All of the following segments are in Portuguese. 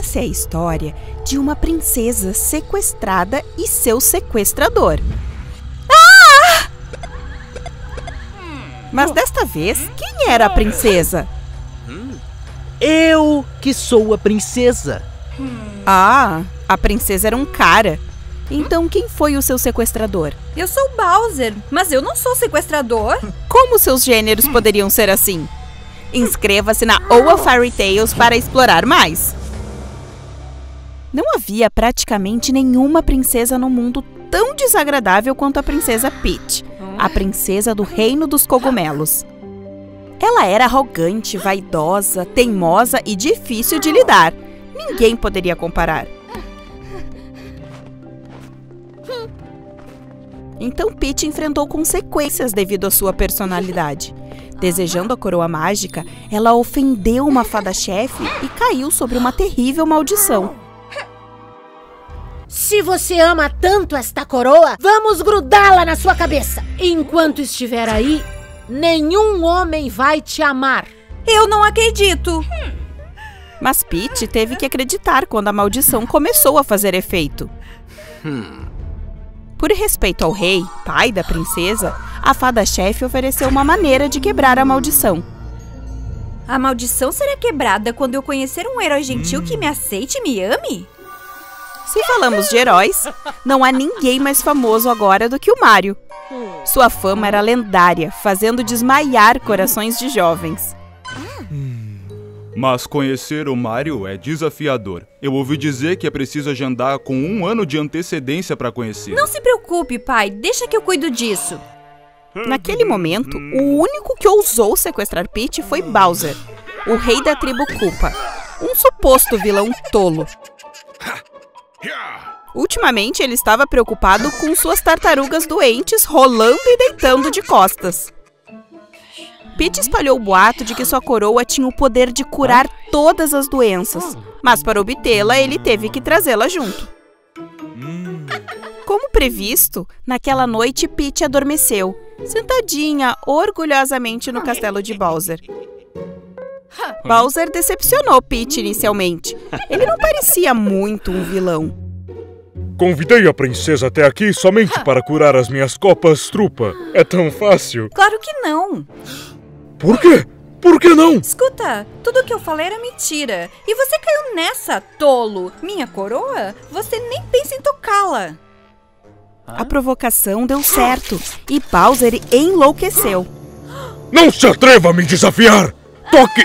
Essa é a história de uma princesa sequestrada e seu sequestrador. Ah! Mas desta vez, quem era a princesa? Eu que sou a princesa. Ah, a princesa era um cara. Então quem foi o seu sequestrador? Eu sou o Bowser, mas eu não sou sequestrador. Como seus gêneros poderiam ser assim? Inscreva-se na OA Fairy Tales para explorar mais. Não havia praticamente nenhuma princesa no mundo tão desagradável quanto a princesa Peach, a princesa do Reino dos Cogumelos. Ela era arrogante, vaidosa, teimosa e difícil de lidar. Ninguém poderia comparar. Então Peach enfrentou consequências devido à sua personalidade. Desejando a coroa mágica, ela ofendeu uma fada-chefe e caiu sobre uma terrível maldição. Se você ama tanto esta coroa, vamos grudá-la na sua cabeça. Enquanto estiver aí, nenhum homem vai te amar. Eu não acredito. Mas Peach teve que acreditar quando a maldição começou a fazer efeito. Por respeito ao rei, pai da princesa, a fada-chefe ofereceu uma maneira de quebrar a maldição. A maldição será quebrada quando eu conhecer um herói gentil que me aceite e me ame? Se falamos de heróis, não há ninguém mais famoso agora do que o Mario. Sua fama era lendária, fazendo desmaiar corações de jovens. Mas conhecer o Mario é desafiador. Eu ouvi dizer que é preciso agendar com um ano de antecedência para conhecer. Não se preocupe, pai. Deixa que eu cuido disso. Naquele momento, o único que ousou sequestrar Peach foi Bowser, o rei da tribo Koopa, um suposto vilão tolo. Ultimamente, ele estava preocupado com suas tartarugas doentes rolando e deitando de costas. Peach espalhou o boato de que sua coroa tinha o poder de curar todas as doenças, mas para obtê-la, ele teve que trazê-la junto. Como previsto, naquela noite Peach adormeceu, sentadinha orgulhosamente no castelo de Bowser. Bowser decepcionou Peach inicialmente. Ele não parecia muito um vilão. Convidei a princesa até aqui somente para curar as minhas copas trupa. É tão fácil. Claro que não. Por quê? Por que não? Escuta, tudo que eu falei era mentira. E você caiu nessa, tolo. Minha coroa? Você nem pensa em tocá-la. A provocação deu certo e Bowser enlouqueceu. Não se atreva a me desafiar! Toque!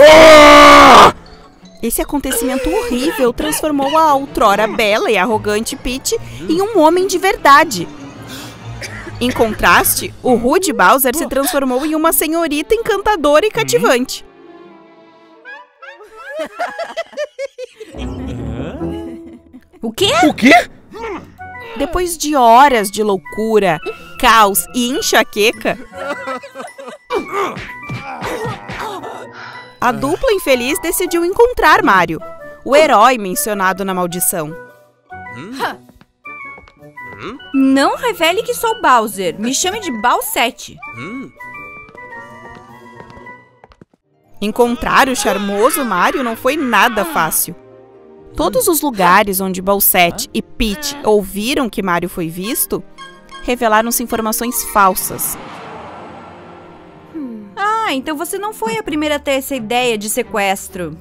Ah! Esse acontecimento horrível transformou a outrora bela e arrogante Peach em um homem de verdade. Em contraste, o rude Bowser se transformou em uma senhorita encantadora e cativante. O quê? O quê? Depois de horas de loucura, caos e enxaqueca, a dupla infeliz decidiu encontrar Mario, o herói mencionado na maldição. Não revele que sou Bowser. Me chame de Bowsette. Encontrar o charmoso Mario não foi nada fácil. Todos os lugares onde Bowsette e Peach ouviram que Mario foi visto revelaram-se informações falsas. Ah, então você não foi a primeira a ter essa ideia de sequestro.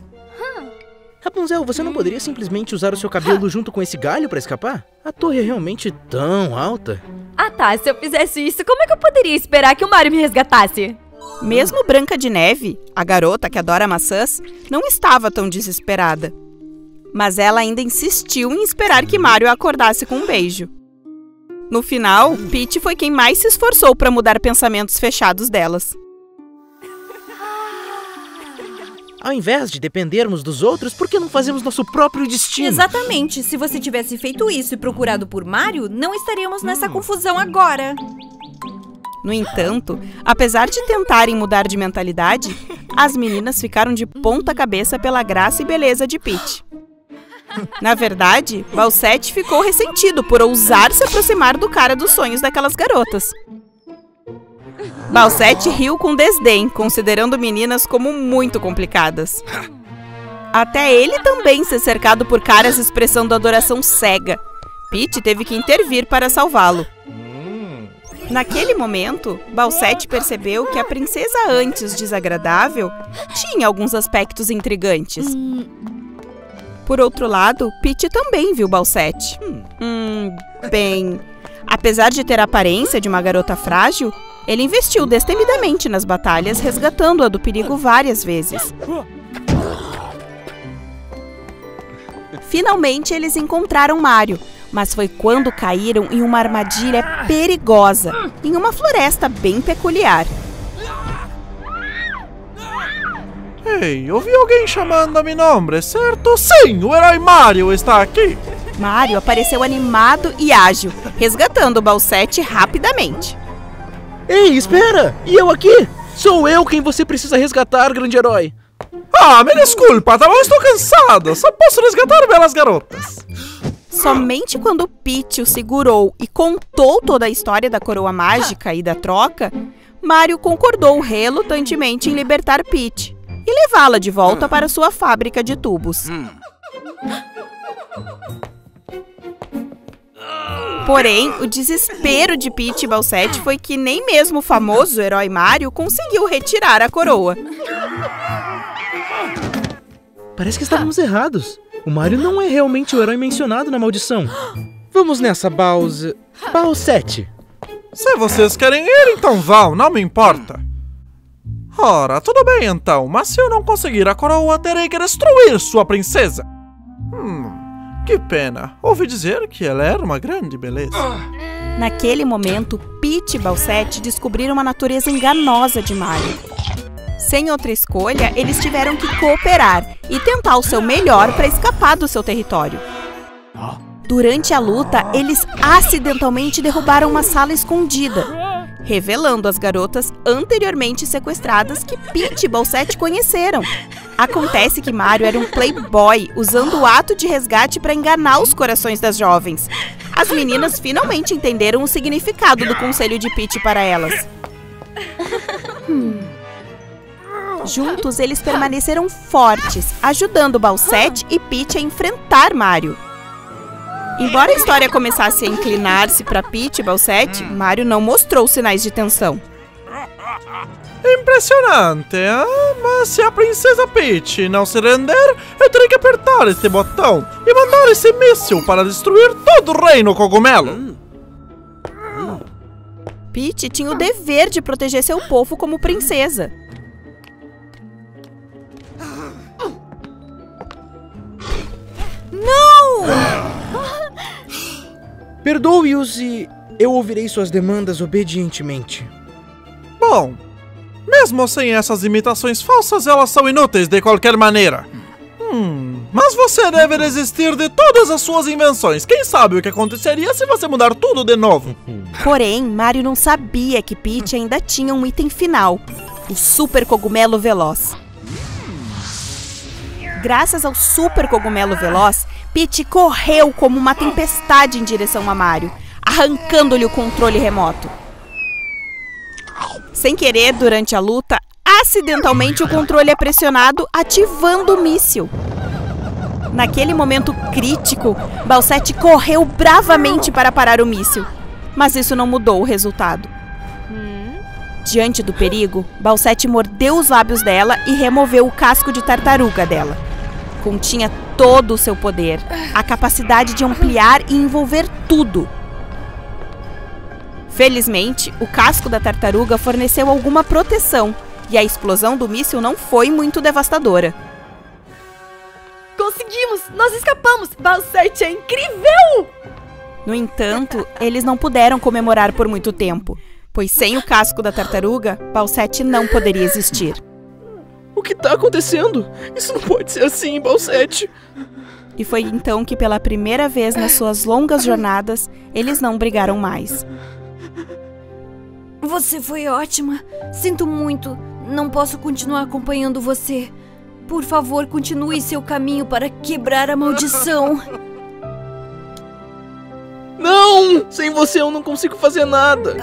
Rapunzel, você não poderia simplesmente usar o seu cabelo junto com esse galho para escapar? A torre é realmente tão alta. Ah tá, se eu fizesse isso, como é que eu poderia esperar que o Mario me resgatasse? Mesmo Branca de Neve, a garota que adora maçãs, não estava tão desesperada. Mas ela ainda insistiu em esperar que Mario a acordasse com um beijo. No final, Peach foi quem mais se esforçou para mudar pensamentos fechados delas. Ao invés de dependermos dos outros, por que não fazemos nosso próprio destino? Exatamente. Se você tivesse feito isso e procurado por Mario, não estaríamos nessa confusão agora. No entanto, apesar de tentarem mudar de mentalidade, as meninas ficaram de ponta cabeça pela graça e beleza de Peach. Na verdade, Balsete ficou ressentido por ousar se aproximar do cara dos sonhos daquelas garotas. Balsete riu com desdém, considerando meninas como muito complicadas. até ele também ser cercado por caras expressando adoração cega. Pete teve que intervir para salvá-lo. Naquele momento, Balsete percebeu que a princesa antes desagradável tinha alguns aspectos intrigantes. Por outro lado, Pete também viu Balsete. Hum, bem, apesar de ter a aparência de uma garota frágil, ele investiu destemidamente nas batalhas, resgatando-a do perigo várias vezes. Finalmente, eles encontraram Mario, mas foi quando caíram em uma armadilha perigosa, em uma floresta bem peculiar. Ei, ouvi alguém chamando meu nome, certo? Sim, o herói Mario está aqui. Mario apareceu animado e ágil, resgatando o Balsete rapidamente. Ei, espera! E eu aqui? Sou eu quem você precisa resgatar, grande herói. Ah, me desculpa, tá bom? Estou cansado. Só posso resgatar belas garotas. Somente quando Pete o segurou e contou toda a história da coroa mágica e da troca, Mario concordou relutantemente em libertar Pete e levá-la de volta para sua fábrica de tubos. Porém, o desespero de Pete e Balsete foi que nem mesmo o famoso herói Mario conseguiu retirar a coroa. Parece que estávamos errados. O Mario não é realmente o herói mencionado na maldição. Vamos nessa, Bowser. Balsete. Se vocês querem ir, então vão, não me importa. Ora, tudo bem então, mas se eu não conseguir a coroa, terei que destruir sua princesa. Hum, que pena. Ouvi dizer que ela era uma grande beleza. Naquele momento, Pete e Balsete descobriram uma natureza enganosa de Mario. Sem outra escolha, eles tiveram que cooperar e tentar o seu melhor para escapar do seu território. Durante a luta, eles acidentalmente derrubaram uma sala escondida, revelando as garotas anteriormente sequestradas que Pete e Balsete conheceram. Acontece que Mario era um playboy, usando o ato de resgate para enganar os corações das jovens. As meninas finalmente entenderam o significado do conselho de Pete para elas. Juntos, eles permaneceram fortes, ajudando Balsete e Pete a enfrentar Mario. Embora a história começasse a inclinar-se para Pete e Balsete, Mario não mostrou sinais de tensão. Impressionante, hein? mas se a princesa Peach não se render, eu terei que apertar este botão e mandar esse míssil para destruir todo o reino cogumelo. Peach tinha o dever de proteger seu povo como princesa. Perdoe-os e eu ouvirei suas demandas obedientemente. Bom, mesmo sem essas imitações falsas, elas são inúteis de qualquer maneira. Hum, mas você deve desistir de todas as suas invenções. Quem sabe o que aconteceria se você mudar tudo de novo? Porém, Mario não sabia que Peach ainda tinha um item final: o Super Cogumelo Veloz. Graças ao Super Cogumelo Veloz, Peach correu como uma tempestade em direção a Mario, arrancando-lhe o controle remoto. Sem querer, durante a luta, acidentalmente o controle é pressionado, ativando o míssil. Naquele momento crítico, Balsete correu bravamente para parar o míssil, mas isso não mudou o resultado. Diante do perigo, Balsete mordeu os lábios dela e removeu o casco de tartaruga dela. Continha todo o seu poder, a capacidade de ampliar e envolver tudo. Felizmente, o casco da tartaruga forneceu alguma proteção e a explosão do míssil não foi muito devastadora. Conseguimos! Nós escapamos! Balsete é incrível! No entanto, eles não puderam comemorar por muito tempo, pois sem o casco da tartaruga, Balsete não poderia existir. O que tá acontecendo? Isso não pode ser assim, Balsete. E foi então que, pela primeira vez nas suas longas jornadas, eles não brigaram mais. Você foi ótima. Sinto muito. Não posso continuar acompanhando você. Por favor, continue seu caminho para quebrar a maldição. Não! Sem você eu não consigo fazer nada.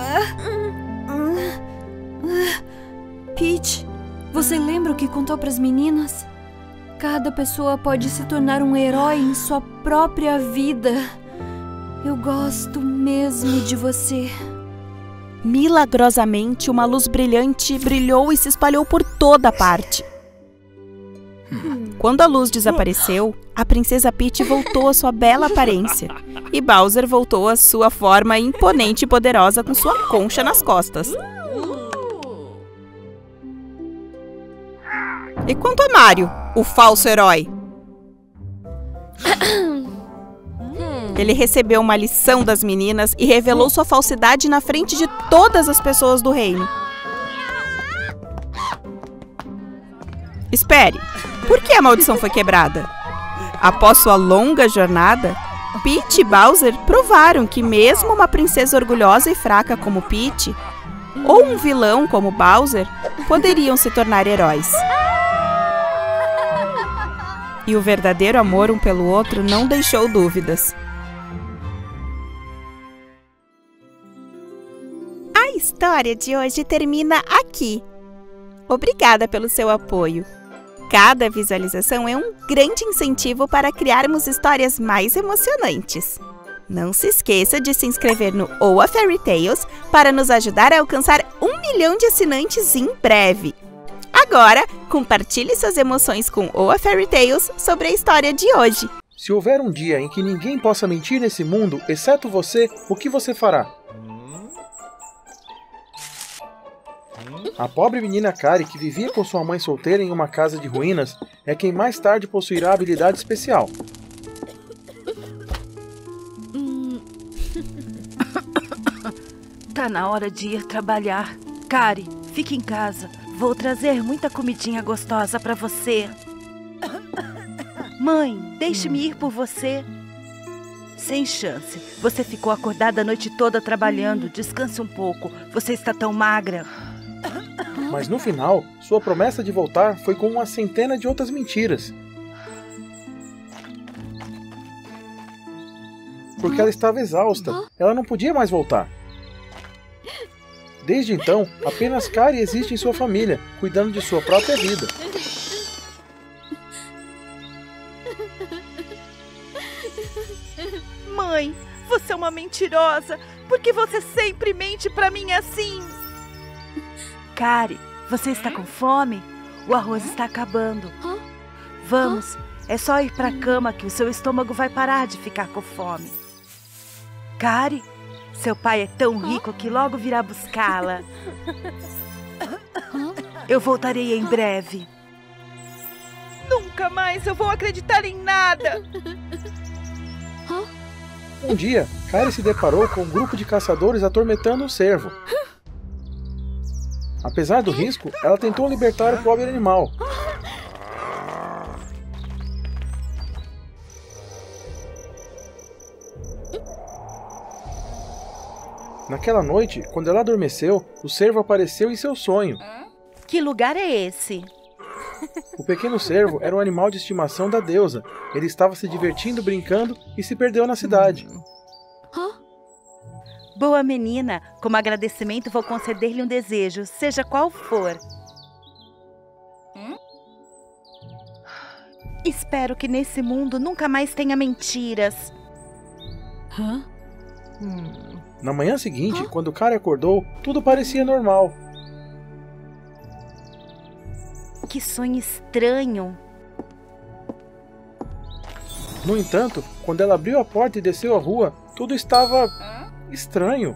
Peach, você lembra o que contou para as meninas? Cada pessoa pode se tornar um herói em sua própria vida. Eu gosto mesmo de você. Milagrosamente, uma luz brilhante brilhou e se espalhou por toda parte. Quando a luz desapareceu, a princesa Peach voltou à sua bela aparência e Bowser voltou à sua forma imponente e poderosa com sua concha nas costas. E quanto a Mario, o falso herói? Ele recebeu uma lição das meninas e revelou sua falsidade na frente de todas as pessoas do reino. Espere, por que a maldição foi quebrada? Após sua longa jornada, Peach e Bowser provaram que mesmo uma princesa orgulhosa e fraca como Peach, ou um vilão como Bowser, poderiam se tornar heróis. E o verdadeiro amor um pelo outro não deixou dúvidas. A história de hoje termina aqui. Obrigada pelo seu apoio. Cada visualização é um grande incentivo para criarmos histórias mais emocionantes. Não se esqueça de se inscrever no OA Fairy Tales para nos ajudar a alcançar um milhão de assinantes em breve. Agora, compartilhe suas emoções com OA Fairy Tales sobre a história de hoje. Se houver um dia em que ninguém possa mentir nesse mundo, exceto você, o que você fará? A pobre menina Kari, que vivia com sua mãe solteira em uma casa de ruínas, é quem mais tarde possuirá a habilidade especial. Tá na hora de ir trabalhar. Kari, fique em casa. Vou trazer muita comidinha gostosa pra você. Mãe, deixe-me ir por você. Sem chance. Você ficou acordada a noite toda trabalhando. Descanse um pouco. Você está tão magra. Mas no final, sua promessa de voltar foi com uma centena de outras mentiras. Porque ela estava exausta, ela não podia mais voltar. Desde então, apenas Kari existe em sua família, cuidando de sua própria vida. Mãe, você é uma mentirosa. Por que você sempre mente pra mim assim? Kari, você está com fome? O arroz está acabando. Vamos, é só ir pra cama que o seu estômago vai parar de ficar com fome. Kari, seu pai é tão rico que logo virá buscá-la. Eu voltarei em breve. Nunca mais eu vou acreditar em nada. Um dia, Kari se deparou com um grupo de caçadores atormentando um cervo. Apesar do risco, ela tentou libertar o pobre animal. Naquela noite, quando ela adormeceu, o cervo apareceu em seu sonho. Que lugar é esse? O pequeno cervo era um animal de estimação da deusa. Ele estava se divertindo, brincando e se perdeu na cidade. Boa menina, como agradecimento vou conceder-lhe um desejo, seja qual for. Espero que nesse mundo nunca mais tenha mentiras. Na manhã seguinte, quando o cara acordou, tudo parecia normal. Que sonho estranho. No entanto, quando ela abriu a porta e desceu a rua, tudo estava estranho.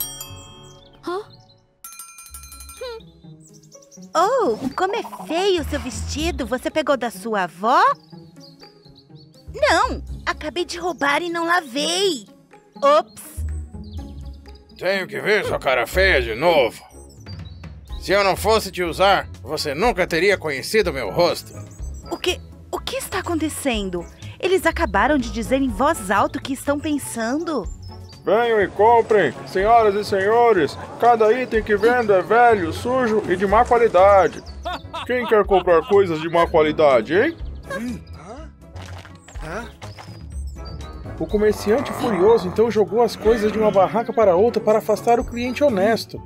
Oh, como é feio seu vestido! Você pegou da sua avó? Não, acabei de roubar e não lavei. Ops. Tenho que ver sua cara feia de novo. Se eu não fosse te usar, você nunca teria conhecido meu rosto. O que, o que está acontecendo? Eles acabaram de dizer em voz alta o que estão pensando. Venham e comprem, senhoras e senhores. Cada item que vendo é velho, sujo e de má qualidade. Quem quer comprar coisas de má qualidade, hein? O comerciante furioso então jogou as coisas de uma barraca para outra para afastar o cliente honesto.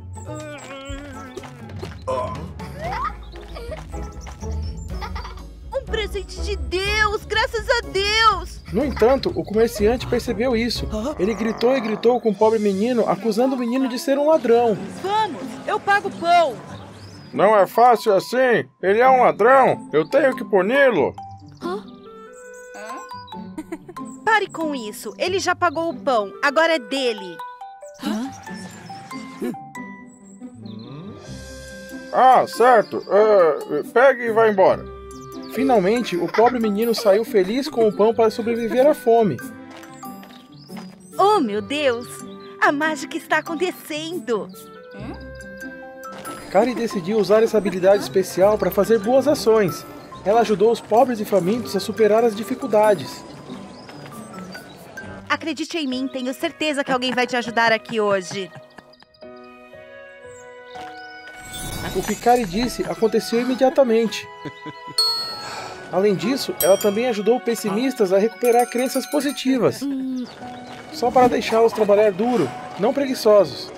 Um presente de Deus! a Deus! No entanto, o comerciante percebeu isso. Ele gritou e gritou com o pobre menino, acusando o menino de ser um ladrão. Vamos, eu pago o pão! Não é fácil assim. Ele é um ladrão. Eu tenho que puni-lo. Pare com isso. Ele já pagou o pão. Agora é dele. Ah, certo. É, pegue e vá embora. Finalmente, o pobre menino saiu feliz com o pão para sobreviver à fome. Oh, meu Deus! A mágica está acontecendo! Kari decidiu usar essa habilidade especial para fazer boas ações. Ela ajudou os pobres e famintos a superar as dificuldades. Acredite em mim, tenho certeza que alguém vai te ajudar aqui hoje. O que Kari disse aconteceu imediatamente. Além disso, ela também ajudou pessimistas a recuperar crenças positivas. Só para deixá-los trabalhar duro, não preguiçosos.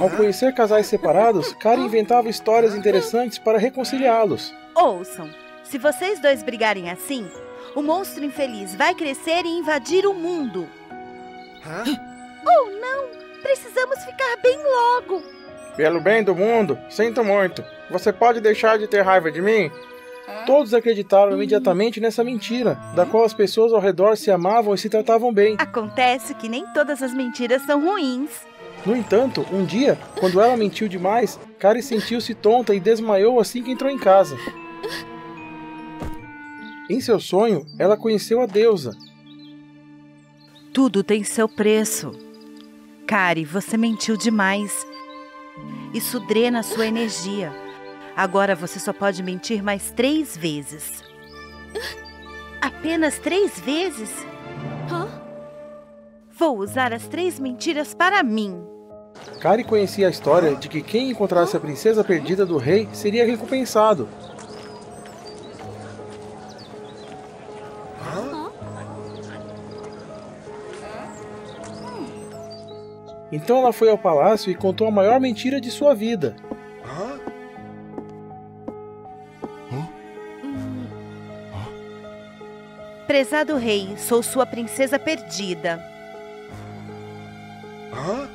Ao conhecer casais separados, Kari inventava histórias interessantes para reconciliá-los. Ouçam, se vocês dois brigarem assim, o monstro infeliz vai crescer e invadir o mundo. Oh, não! Precisamos ficar bem logo! Pelo bem do mundo, sinto muito. Você pode deixar de ter raiva de mim? Todos acreditaram imediatamente nessa mentira, da qual as pessoas ao redor se amavam e se tratavam bem. Acontece que nem todas as mentiras são ruins. No entanto, um dia, quando ela mentiu demais, Kari sentiu-se tonta e desmaiou assim que entrou em casa. Em seu sonho, ela conheceu a deusa. Tudo tem seu preço. Kari, você mentiu demais. Isso drena sua energia. Agora você só pode mentir mais três vezes. Apenas três vezes? Vou usar as três mentiras para mim. Kari conhecia a história de que quem encontrasse a princesa perdida do rei seria recompensado. Então ela foi ao palácio e contou a maior mentira de sua vida. Prezado rei, sou sua princesa perdida. Hum.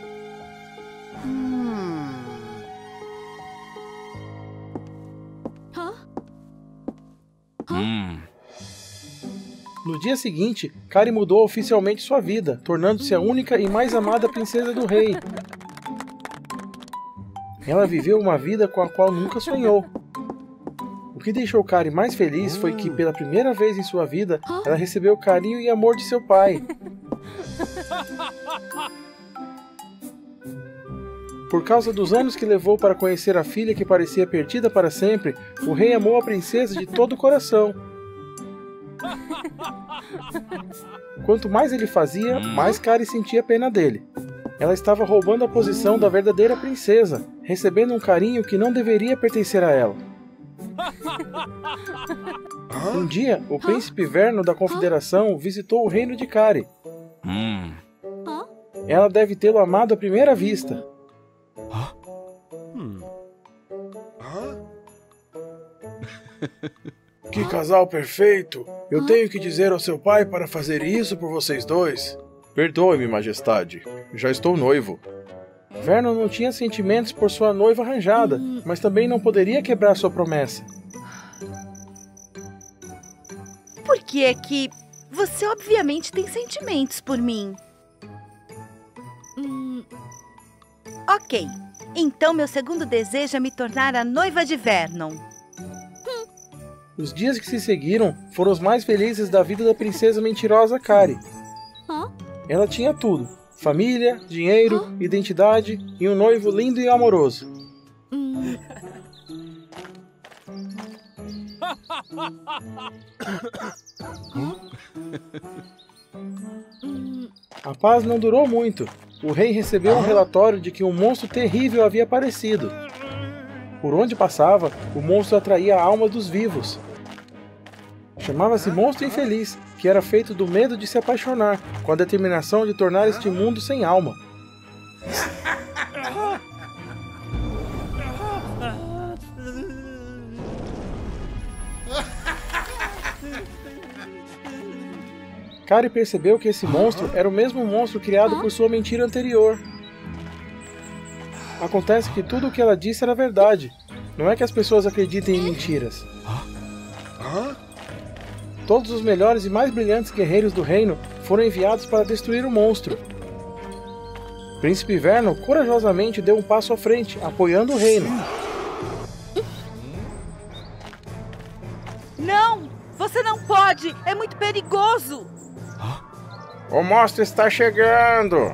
Dia seguinte, Kari mudou oficialmente sua vida, tornando-se a única e mais amada princesa do rei. Ela viveu uma vida com a qual nunca sonhou. O que deixou Kari mais feliz foi que, pela primeira vez em sua vida, ela recebeu carinho e amor de seu pai. Por causa dos anos que levou para conhecer a filha que parecia perdida para sempre, o rei amou a princesa de todo o coração. Quanto mais ele fazia, mais Kari sentia pena dele. Ela estava roubando a posição da verdadeira princesa, recebendo um carinho que não deveria pertencer a ela. Um dia, o príncipe Verno da Confederação visitou o reino de Kari. Ela deve tê-lo amado à primeira vista. Que casal perfeito! Eu tenho que dizer ao seu pai para fazer isso por vocês dois. Perdoe-me, majestade. Já estou noivo. Vernon não tinha sentimentos por sua noiva arranjada, mas também não poderia quebrar sua promessa. Por que é que você obviamente tem sentimentos por mim? Hum, Ok, então meu segundo desejo é me tornar a noiva de Vernon. Os dias que se seguiram foram os mais felizes da vida da princesa mentirosa Kari. Ela tinha tudo: família, dinheiro, identidade e um noivo lindo e amoroso. A paz não durou muito. O rei recebeu um relatório de que um monstro terrível havia aparecido. Por onde passava, o monstro atraía a alma dos vivos. Chamava-se Monstro Infeliz, que era feito do medo de se apaixonar, com a determinação de tornar este mundo sem alma. Kari percebeu que esse monstro era o mesmo monstro criado por sua mentira anterior. Acontece que tudo o que ela disse era verdade. Não é que as pessoas acreditem em mentiras. Todos os melhores e mais brilhantes guerreiros do reino foram enviados para destruir o monstro. Príncipe Vernon corajosamente deu um passo à frente, apoiando o reino. Não! Você não pode! É muito perigoso! O monstro está chegando!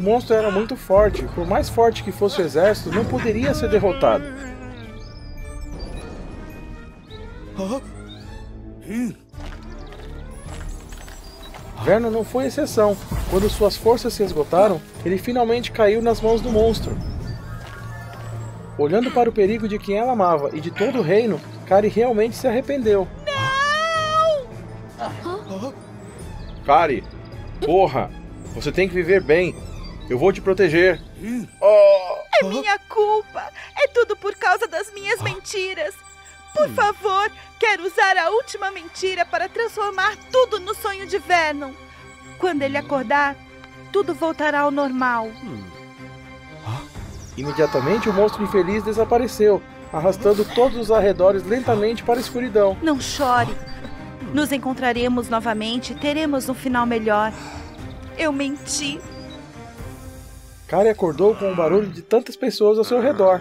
O monstro era muito forte, por mais forte que fosse o exército, não poderia ser derrotado. Vernon não foi exceção. Quando suas forças se esgotaram, ele finalmente caiu nas mãos do monstro. Olhando para o perigo de quem ela amava e de todo o reino, Kari realmente se arrependeu. Kari, porra, você tem que viver bem. Eu vou te proteger. É minha culpa! É tudo por causa das minhas mentiras! Por favor, quero usar a última mentira para transformar tudo no sonho de Vernon. Quando ele acordar, tudo voltará ao normal. Imediatamente o monstro infeliz desapareceu, arrastando todos os arredores lentamente para a escuridão. Não chore. Nos encontraremos novamente e teremos um final melhor. Eu menti. Kari acordou com o barulho de tantas pessoas ao seu redor.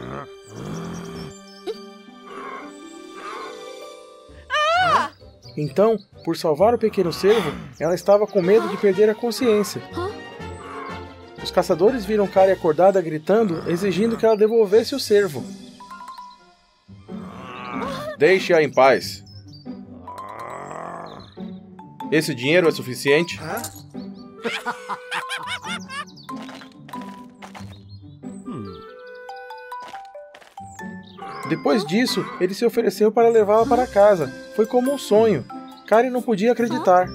Então, por salvar o pequeno cervo, ela estava com medo de perder a consciência. Os caçadores viram Kari acordada gritando, exigindo que ela devolvesse o cervo. Deixe-a em paz. Esse dinheiro é suficiente? Depois disso, ele se ofereceu para levá-la para casa. Foi como um sonho. Kari não podia acreditar.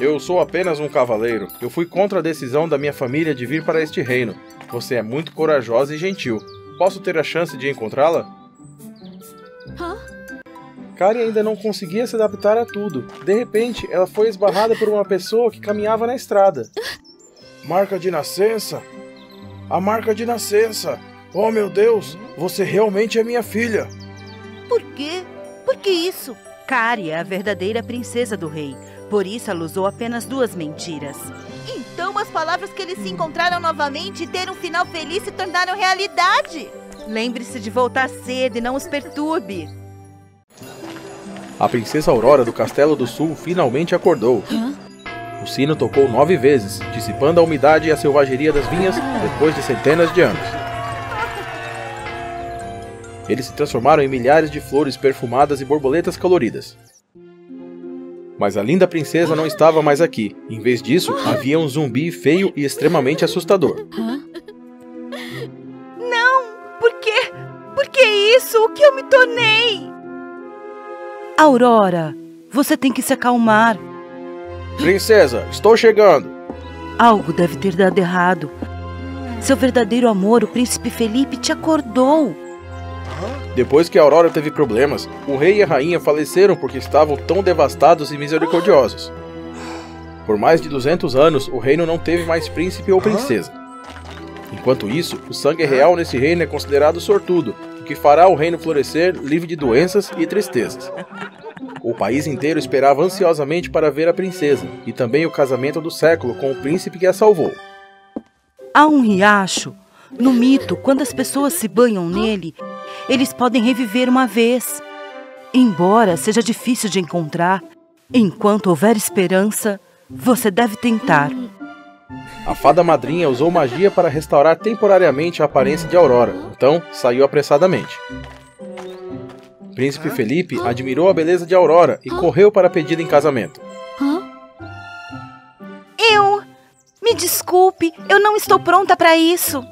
Eu sou apenas um cavaleiro. Eu fui contra a decisão da minha família de vir para este reino. Você é muito corajosa e gentil. Posso ter a chance de encontrá-la? Kari ainda não conseguia se adaptar a tudo. De repente, ela foi esbarrada por uma pessoa que caminhava na estrada. Marca de nascença? A marca de nascença! Oh meu Deus, você realmente é minha filha! Por quê? Por que isso? Kari é a verdadeira princesa do rei. Por isso ela usou apenas duas mentiras. Então as palavras que eles se encontraram novamente e ter um final feliz se tornaram realidade. Lembre-se de voltar cedo e não os perturbe. A princesa Aurora do Castelo do Sul finalmente acordou. O sino tocou nove vezes, dissipando a umidade e a selvageria das vinhas depois de centenas de anos. Eles se transformaram em milhares de flores perfumadas e borboletas coloridas. Mas a linda princesa não estava mais aqui. Em vez disso, havia um zumbi feio e extremamente assustador. Não! Por quê? Por que isso? O que eu me tornei? Aurora, você tem que se acalmar. Princesa, estou chegando! Algo deve ter dado errado. Seu verdadeiro amor, o príncipe Felipe, te acordou. Depois que a Aurora teve problemas, o rei e a rainha faleceram porque estavam tão devastados e misericordiosos. Por mais de 200 anos, o reino não teve mais príncipe ou princesa. Enquanto isso, o sangue real nesse reino é considerado sortudo, o que fará o reino florescer livre de doenças e tristezas. O país inteiro esperava ansiosamente para ver a princesa e também o casamento do século com o príncipe que a salvou. Há um riacho. No mito, quando as pessoas se banham nele, eles podem reviver uma vez. Embora seja difícil de encontrar, enquanto houver esperança, você deve tentar. A fada madrinha usou magia para restaurar temporariamente a aparência de Aurora, então saiu apressadamente. Príncipe Felipe admirou a beleza de Aurora e correu para pedi-la em casamento. Eu. Me desculpe, eu não estou pronta para isso.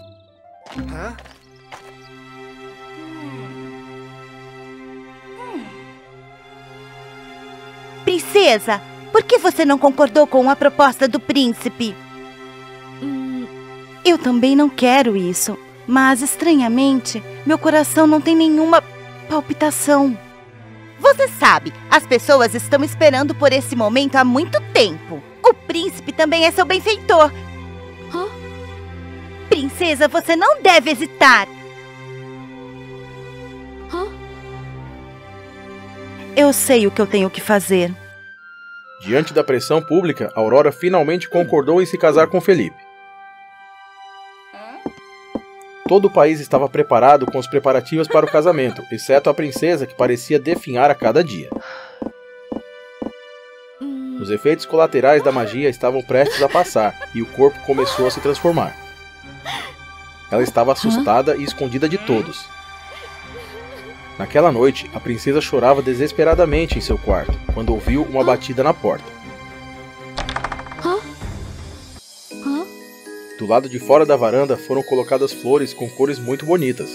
Princesa, por que você não concordou com a proposta do príncipe? Eu também não quero isso. Mas, estranhamente, meu coração não tem nenhuma palpitação. Você sabe, as pessoas estão esperando por esse momento há muito tempo. O príncipe também é seu benfeitor. Princesa, você não deve hesitar. Eu sei o que eu tenho que fazer. Diante da pressão pública, Aurora finalmente concordou em se casar com Felipe. Todo o país estava preparado com os preparativos para o casamento, exceto a princesa que parecia definhar a cada dia. Os efeitos colaterais da magia estavam prestes a passar e o corpo começou a se transformar. Ela estava assustada e escondida de todos. Naquela noite, a princesa chorava desesperadamente em seu quarto quando ouviu uma batida na porta. Do lado de fora da varanda foram colocadas flores com cores muito bonitas.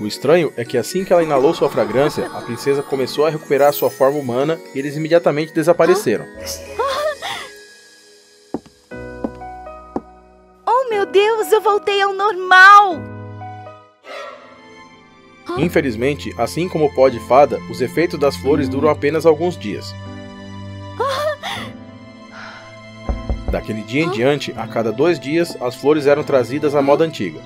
O estranho é que assim que ela inalou sua fragrância, a princesa começou a recuperar sua forma humana e eles imediatamente desapareceram. Oh, meu Deus, eu voltei ao normal! Infelizmente, assim como o pó de fada, os efeitos das flores duram apenas alguns dias. Daquele dia em diante, a cada dois dias, as flores eram trazidas à moda antiga.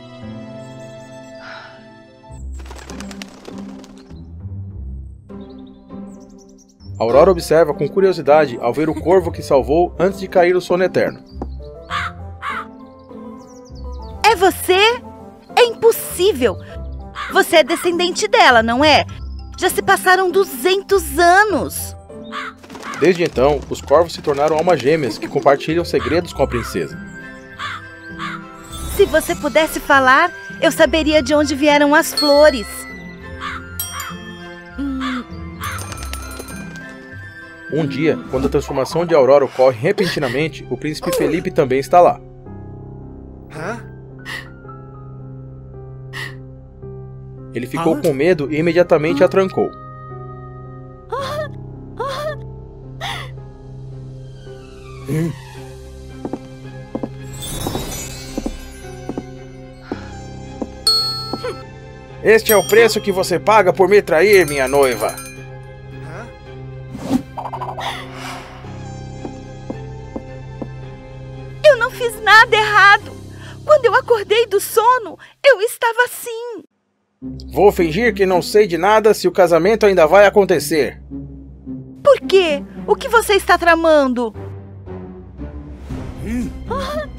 Aurora observa com curiosidade ao ver o corvo que salvou antes de cair o sono eterno. É você? É impossível! Você é descendente dela, não é? Já se passaram 200 anos! Desde então, os corvos se tornaram almas gêmeas que compartilham segredos com a princesa. Se você pudesse falar, eu saberia de onde vieram as flores. Um dia, quando a transformação de Aurora ocorre repentinamente, o príncipe Felipe também está lá. Ele ficou com medo e imediatamente a trancou. Este é o preço que você paga por me trair, minha noiva. Eu não fiz nada errado. Quando eu acordei do sono, eu estava assim. Vou fingir que não sei de nada se o casamento ainda vai acontecer. Por quê? O que você está tramando?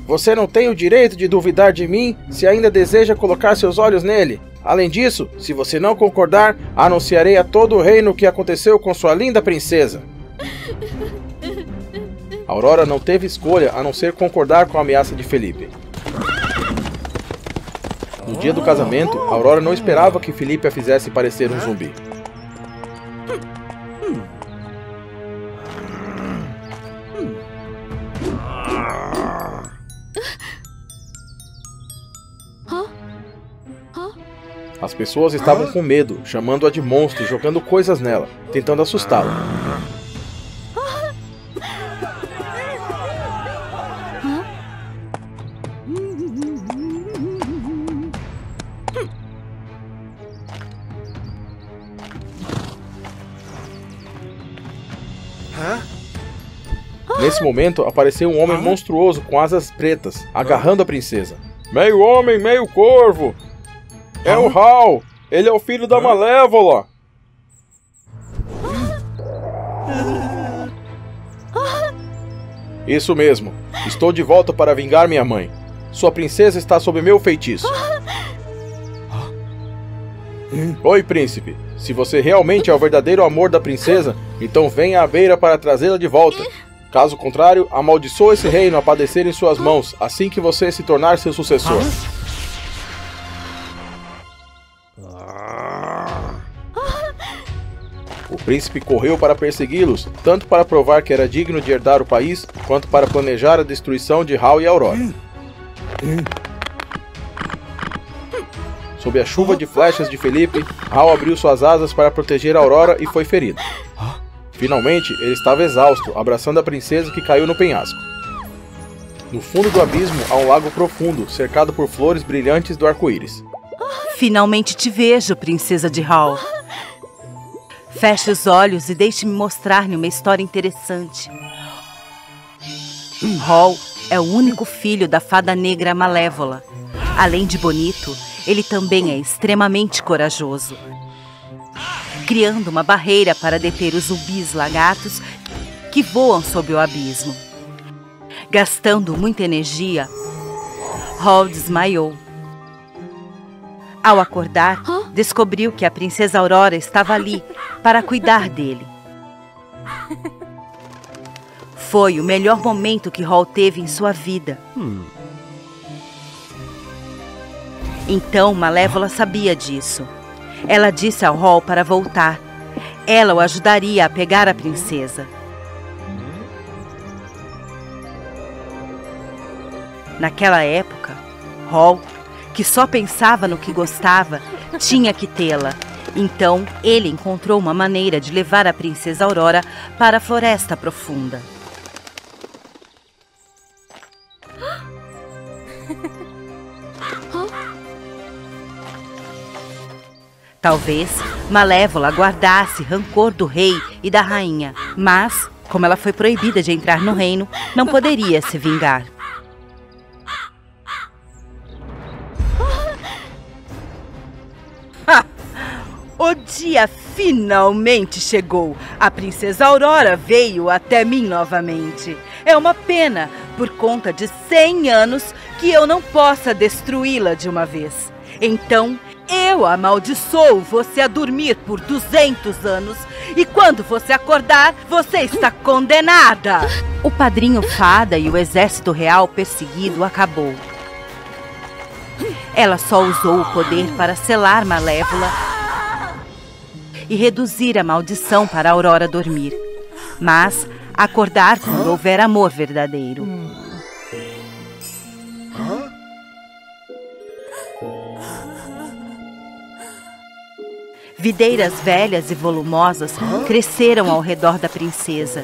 Você não tem o direito de duvidar de mim se ainda deseja colocar seus olhos nele. Além disso, se você não concordar, anunciarei a todo o reino o que aconteceu com sua linda princesa. Aurora não teve escolha a não ser concordar com a ameaça de Felipe. No dia do casamento, Aurora não esperava que Felipe a fizesse parecer um zumbi. As pessoas estavam com medo, chamando-a de monstro jogando coisas nela, tentando assustá-la. Nesse momento, apareceu um homem monstruoso com asas pretas, agarrando a princesa. Meio homem, meio corvo! É o Hal! Ele é o filho da Malévola! Isso mesmo. Estou de volta para vingar minha mãe. Sua princesa está sob meu feitiço. Oi, príncipe. Se você realmente é o verdadeiro amor da princesa, então venha à beira para trazê-la de volta. Caso contrário, amaldiçoa esse reino a padecer em suas mãos assim que você se tornar seu sucessor. O príncipe correu para persegui-los, tanto para provar que era digno de herdar o país, quanto para planejar a destruição de Hal e Aurora. Sob a chuva de flechas de Felipe, Hal abriu suas asas para proteger Aurora e foi ferido. Finalmente, ele estava exausto, abraçando a princesa que caiu no penhasco. No fundo do abismo há um lago profundo, cercado por flores brilhantes do arco-íris. Finalmente te vejo, princesa de Hall. Feche os olhos e deixe-me mostrar-lhe uma história interessante. Hall é o único filho da fada negra Malévola. Além de bonito, ele também é extremamente corajoso. Criando uma barreira para deter os zumbis lagartos que voam sob o abismo. Gastando muita energia, Hall desmaiou. Ao acordar, descobriu que a princesa Aurora estava ali para cuidar dele. Foi o melhor momento que Hall teve em sua vida. Então Malévola sabia disso. Ela disse ao Hall para voltar. Ela o ajudaria a pegar a princesa. Naquela época, Hall, que só pensava no que gostava, tinha que tê-la. Então, ele encontrou uma maneira de levar a princesa Aurora para a floresta profunda. Talvez Malévola guardasse rancor do rei e da rainha, mas, como ela foi proibida de entrar no reino, não poderia se vingar. O dia finalmente chegou. A princesa Aurora veio até mim novamente. É uma pena, por conta de 100 anos, que eu não possa destruí-la de uma vez. Então, eu amaldiçoo você a dormir por 200 anos. E quando você acordar, você está condenada. O padrinho Fada e o exército real perseguido acabou. Ela só usou o poder para selar Malévola e reduzir a maldição para a Aurora dormir. Mas acordar quando houver amor verdadeiro. Videiras velhas e volumosas cresceram ao redor da princesa.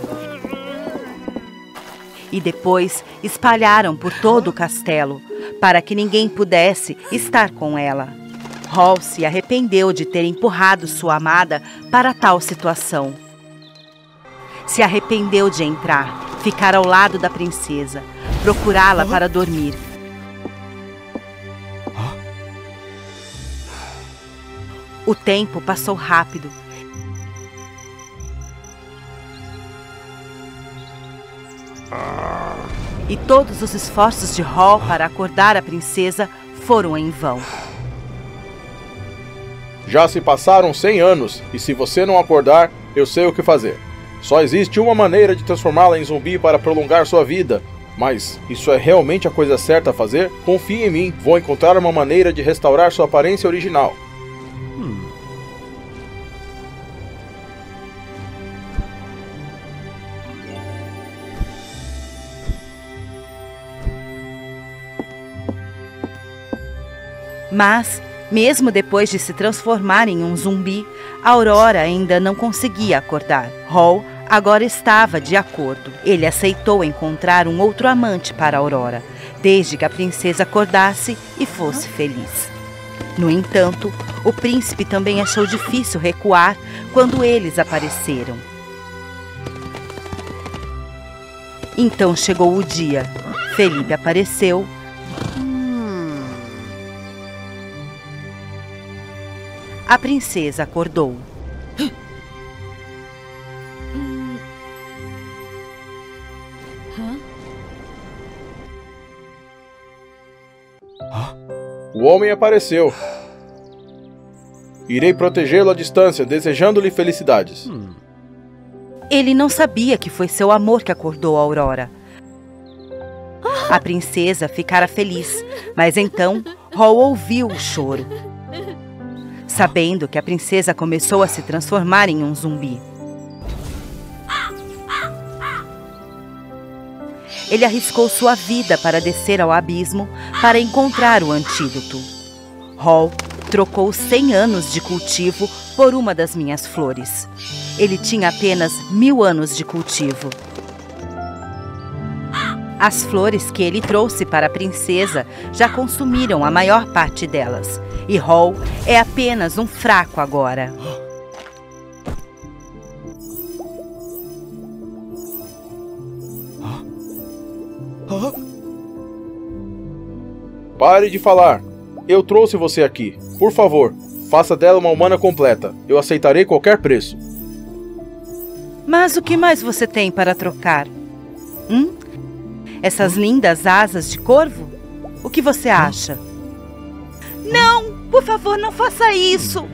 E depois espalharam por todo o castelo, para que ninguém pudesse estar com ela. Hall se arrependeu de ter empurrado sua amada para tal situação. Se arrependeu de entrar, ficar ao lado da princesa, procurá-la para dormir. O tempo passou rápido. E todos os esforços de Hall para acordar a princesa foram em vão. Já se passaram 100 anos, e se você não acordar, eu sei o que fazer. Só existe uma maneira de transformá-la em zumbi para prolongar sua vida. Mas isso é realmente a coisa certa a fazer? Confie em mim, vou encontrar uma maneira de restaurar sua aparência original. Mas, mesmo depois de se transformar em um zumbi, Aurora ainda não conseguia acordar. Hall agora estava de acordo. Ele aceitou encontrar um outro amante para Aurora, desde que a princesa acordasse e fosse feliz. No entanto, o príncipe também achou difícil recuar quando eles apareceram. Então chegou o dia. Felipe apareceu. A princesa acordou. O homem apareceu. Irei protegê-lo à distância, desejando-lhe felicidades. Ele não sabia que foi seu amor que acordou a Aurora. A princesa ficara feliz, mas então Hall ouviu o choro. Sabendo que a princesa começou a se transformar em um zumbi. Ele arriscou sua vida para descer ao abismo para encontrar o antídoto. Hall trocou 100 anos de cultivo por uma das minhas flores. Ele tinha apenas mil anos de cultivo. As flores que ele trouxe para a princesa já consumiram a maior parte delas. E Hall é apenas um fraco agora. Pare de falar. Eu trouxe você aqui. Por favor, faça dela uma humana completa. Eu aceitarei qualquer preço. Mas o que mais você tem para trocar? Hum? Essas lindas asas de corvo? O que você acha? Não! Por favor, não faça isso!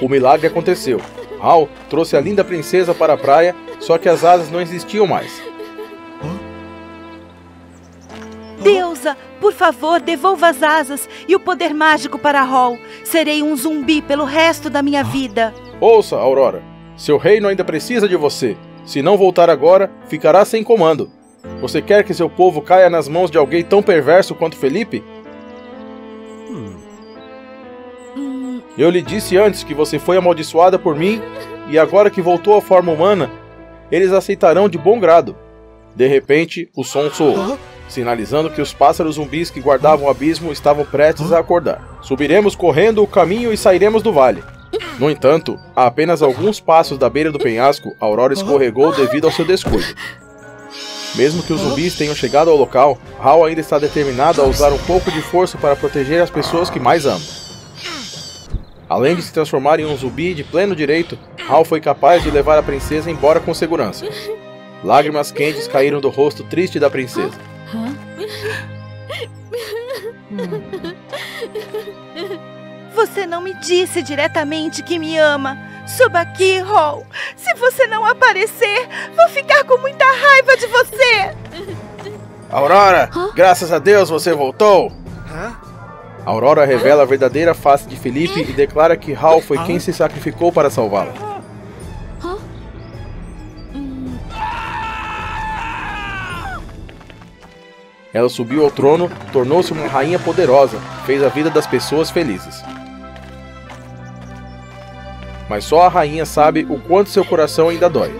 O milagre aconteceu. Hal trouxe a linda princesa para a praia, só que as asas não existiam mais. Deusa, por favor, devolva as asas e o poder mágico para Hall. Serei um zumbi pelo resto da minha vida. Ouça, Aurora. Seu reino ainda precisa de você. Se não voltar agora, ficará sem comando. Você quer que seu povo caia nas mãos de alguém tão perverso quanto Felipe? Eu lhe disse antes que você foi amaldiçoada por mim, e agora que voltou à forma humana, eles aceitarão de bom grado. De repente, o som soou, sinalizando que os pássaros zumbis que guardavam o abismo estavam prestes a acordar. Subiremos correndo o caminho e sairemos do vale. No entanto, a apenas alguns passos da beira do penhasco, Aurora escorregou devido ao seu descuido. Mesmo que os zumbis tenham chegado ao local, Hal ainda está determinado a usar um pouco de força para proteger as pessoas que mais ama. Além de se transformar em um zumbi de pleno direito, Hal foi capaz de levar a princesa embora com segurança. Lágrimas quentes caíram do rosto triste da princesa. Você não me disse diretamente que me ama. Suba aqui, Hall. Se você não aparecer, vou ficar com muita raiva de você. Aurora, graças a Deus você voltou. Aurora revela a verdadeira face de Felipe e declara que Hal foi quem se sacrificou para salvá-la. Ela subiu ao trono, tornou-se uma rainha poderosa, fez a vida das pessoas felizes. Mas só a rainha sabe o quanto seu coração ainda dói.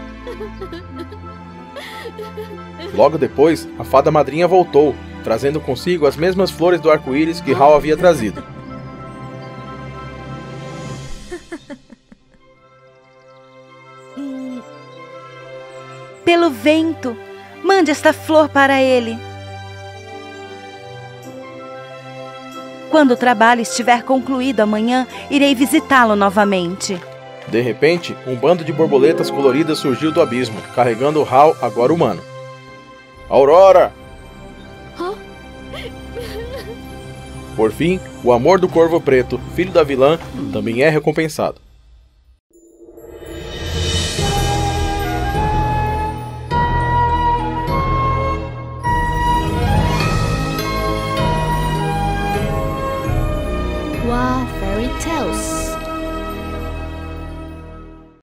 Logo depois, a fada madrinha voltou, trazendo consigo as mesmas flores do arco-íris que Hal havia trazido. Pelo vento, mande esta flor para ele. Quando o trabalho estiver concluído amanhã, irei visitá-lo novamente. De repente, um bando de borboletas coloridas surgiu do abismo, carregando Hal, agora humano. Aurora! Por fim, o amor do Corvo Preto, filho da vilã, também é recompensado.